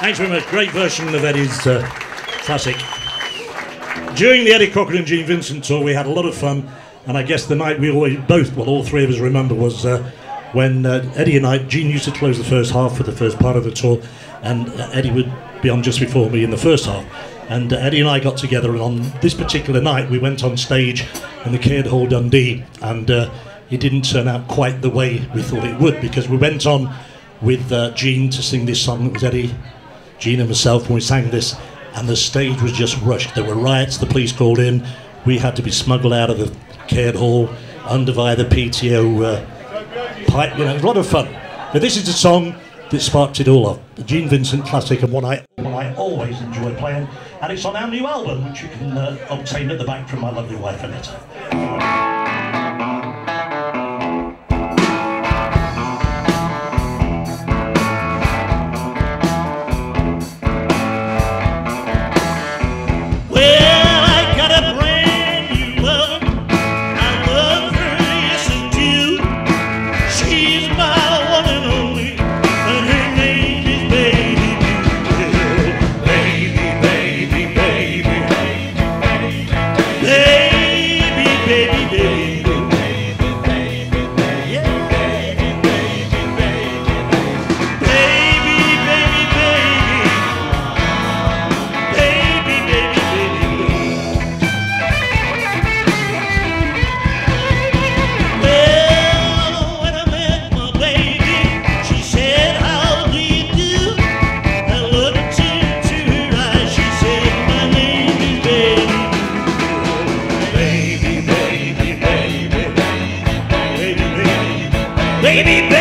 Thanks very much. Great version of Eddie's uh, classic. During the Eddie Cochran and Gene Vincent tour, we had a lot of fun, and I guess the night we always both, well, all three of us remember was uh, when uh, Eddie and I, Gene used to close the first half for the first part of the tour, and uh, Eddie would be on just before me in the first half. And uh, Eddie and I got together, and on this particular night, we went on stage in the Caird Hall Dundee, and uh, it didn't turn out quite the way we thought it would because we went on with Gene to sing this song. that was Eddie, Gene, and myself when we sang this, and the stage was just rushed. There were riots. The police called in. We had to be smuggled out of the Caird Hall under via the PTO uh, pipe. You know, it was a lot of fun. But this is the song that sparked it all off. The Gene Vincent classic and one I, one I always enjoy playing. And it's on our new album, which you can uh, obtain at the back from my lovely wife, Annette. Baby,